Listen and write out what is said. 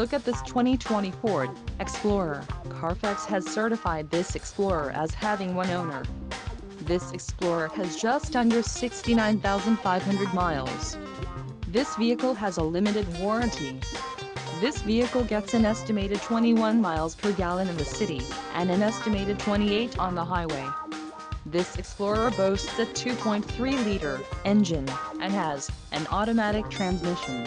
Look at this 2020 Ford Explorer. Carfax has certified this Explorer as having one owner. This Explorer has just under 69,500 miles. This vehicle has a limited warranty. This vehicle gets an estimated 21 miles per gallon in the city, and an estimated 28 on the highway. This Explorer boasts a 2.3-liter engine, and has an automatic transmission.